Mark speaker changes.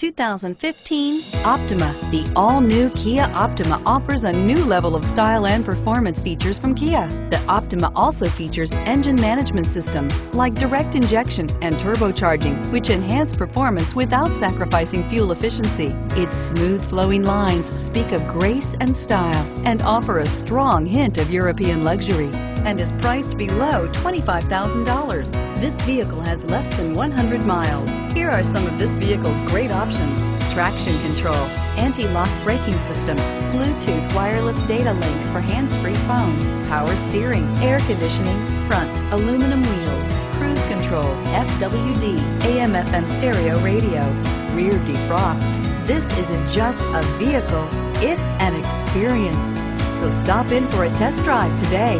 Speaker 1: 2015 Optima. The all-new Kia Optima offers a new level of style and performance features from Kia. The Optima also features engine management systems like direct injection and turbocharging, which enhance performance without sacrificing fuel efficiency. Its smooth flowing lines speak of grace and style and offer a strong hint of European luxury and is priced below $25,000. This vehicle has less than 100 miles. Here are some of this vehicle's great options. Traction control, anti-lock braking system, Bluetooth wireless data link for hands-free phone, power steering, air conditioning, front, aluminum wheels, cruise control, FWD, AM FM stereo radio, rear defrost. This isn't just a vehicle, it's an experience. So stop in for a test drive today.